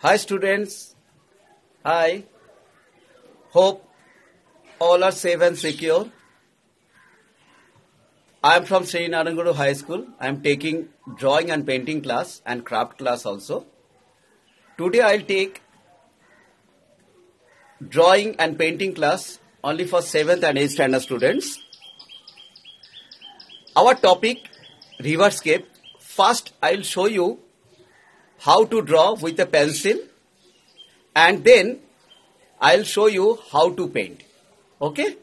Hi students. Hi. Hope all are safe and secure. I am from Sree Narayana Guru High School. I am taking drawing and painting class and craft class also. Today I will take drawing and painting class only for 7th and 8th standard students. Our topic riverscape. First I will show you how to draw with a pencil and then I'll show you how to paint. Okay?